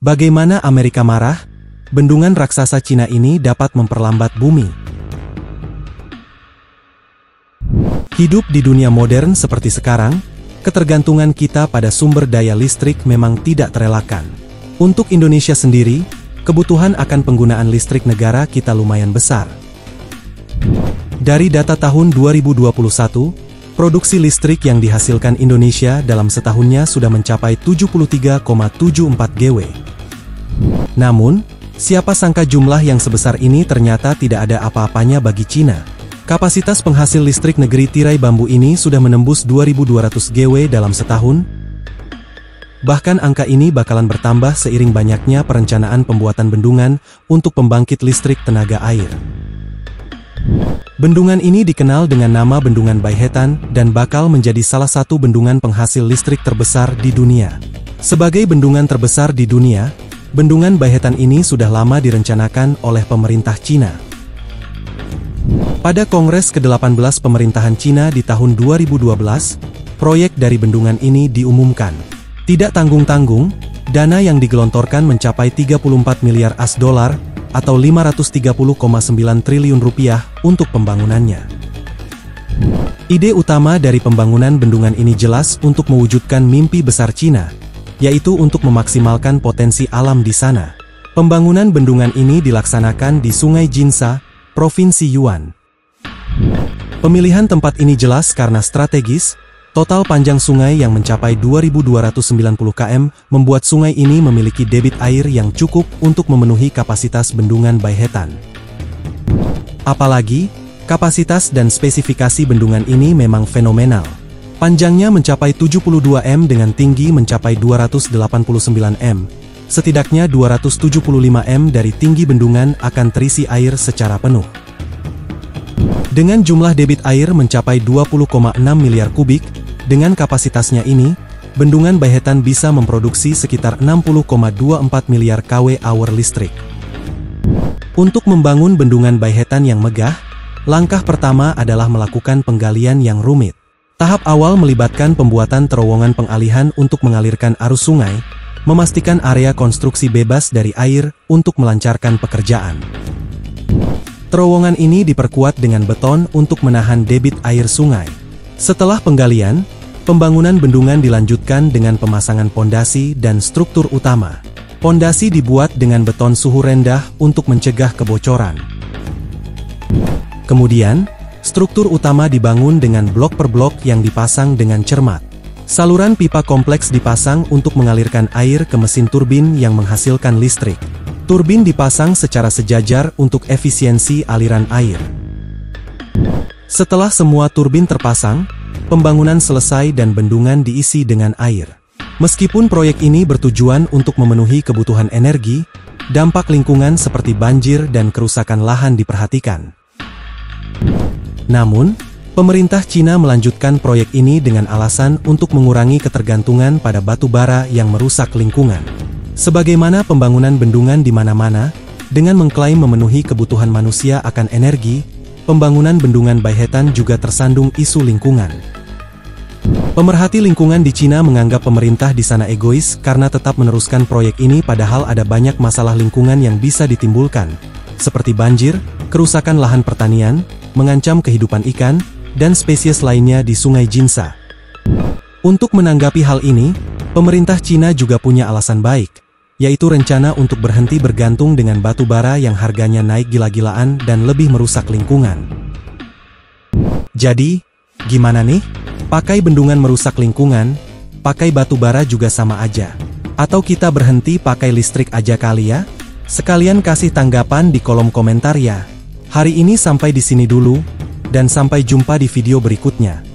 Bagaimana Amerika marah? Bendungan raksasa Cina ini dapat memperlambat bumi. Hidup di dunia modern seperti sekarang, ketergantungan kita pada sumber daya listrik memang tidak terelakkan. Untuk Indonesia sendiri, kebutuhan akan penggunaan listrik negara kita lumayan besar. Dari data tahun 2021, produksi listrik yang dihasilkan Indonesia dalam setahunnya sudah mencapai 73,74 GW. Namun, siapa sangka jumlah yang sebesar ini ternyata tidak ada apa-apanya bagi Cina. Kapasitas penghasil listrik negeri tirai bambu ini sudah menembus 2200 GW dalam setahun. Bahkan angka ini bakalan bertambah seiring banyaknya perencanaan pembuatan bendungan untuk pembangkit listrik tenaga air. Bendungan ini dikenal dengan nama Bendungan Baihetan dan bakal menjadi salah satu bendungan penghasil listrik terbesar di dunia. Sebagai bendungan terbesar di dunia, Bendungan Baihetan ini sudah lama direncanakan oleh pemerintah Cina. Pada Kongres ke-18 pemerintahan Cina di tahun 2012, proyek dari bendungan ini diumumkan. Tidak tanggung-tanggung, dana yang digelontorkan mencapai 34 miliar as dolar atau 530,9 triliun rupiah untuk pembangunannya. Ide utama dari pembangunan bendungan ini jelas untuk mewujudkan mimpi besar Cina, yaitu untuk memaksimalkan potensi alam di sana. Pembangunan bendungan ini dilaksanakan di Sungai Jinsa, Provinsi Yuan. Pemilihan tempat ini jelas karena strategis, total panjang sungai yang mencapai 2.290 km membuat sungai ini memiliki debit air yang cukup untuk memenuhi kapasitas bendungan Baihetan. Apalagi, kapasitas dan spesifikasi bendungan ini memang fenomenal. Panjangnya mencapai 72 m dengan tinggi mencapai 289 m. Setidaknya 275 m dari tinggi bendungan akan terisi air secara penuh. Dengan jumlah debit air mencapai 20,6 miliar kubik, dengan kapasitasnya ini, bendungan Baihetan bisa memproduksi sekitar 60,24 miliar kWh listrik. Untuk membangun bendungan Baihetan yang megah, langkah pertama adalah melakukan penggalian yang rumit. Tahap awal melibatkan pembuatan terowongan pengalihan untuk mengalirkan arus sungai, memastikan area konstruksi bebas dari air untuk melancarkan pekerjaan. Terowongan ini diperkuat dengan beton untuk menahan debit air sungai. Setelah penggalian, pembangunan bendungan dilanjutkan dengan pemasangan pondasi dan struktur utama. Pondasi dibuat dengan beton suhu rendah untuk mencegah kebocoran. Kemudian, Struktur utama dibangun dengan blok per blok yang dipasang dengan cermat. Saluran pipa kompleks dipasang untuk mengalirkan air ke mesin turbin yang menghasilkan listrik. Turbin dipasang secara sejajar untuk efisiensi aliran air. Setelah semua turbin terpasang, pembangunan selesai dan bendungan diisi dengan air. Meskipun proyek ini bertujuan untuk memenuhi kebutuhan energi, dampak lingkungan seperti banjir dan kerusakan lahan diperhatikan. Namun, pemerintah Cina melanjutkan proyek ini dengan alasan untuk mengurangi ketergantungan pada batu bara yang merusak lingkungan. Sebagaimana pembangunan bendungan di mana-mana, dengan mengklaim memenuhi kebutuhan manusia akan energi, pembangunan bendungan Baihetan juga tersandung isu lingkungan. Pemerhati lingkungan di Cina menganggap pemerintah di sana egois karena tetap meneruskan proyek ini padahal ada banyak masalah lingkungan yang bisa ditimbulkan, seperti banjir, kerusakan lahan pertanian, mengancam kehidupan ikan, dan spesies lainnya di Sungai Jinsa. Untuk menanggapi hal ini, pemerintah Cina juga punya alasan baik, yaitu rencana untuk berhenti bergantung dengan batu bara yang harganya naik gila-gilaan dan lebih merusak lingkungan. Jadi, gimana nih? Pakai bendungan merusak lingkungan, pakai batu bara juga sama aja. Atau kita berhenti pakai listrik aja kali ya? Sekalian kasih tanggapan di kolom komentar ya. Hari ini sampai di sini dulu, dan sampai jumpa di video berikutnya.